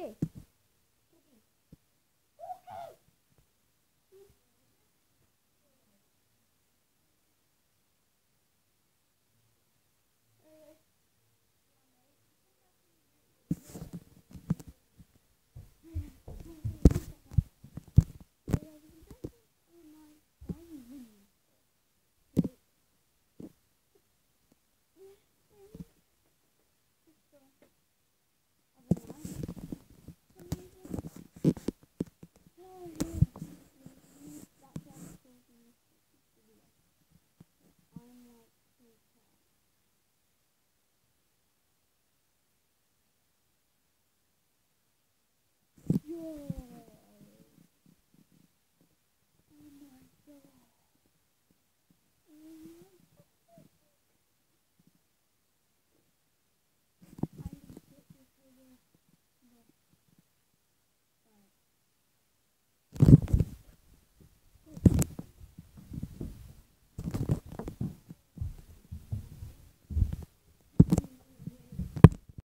Okay. Yeah.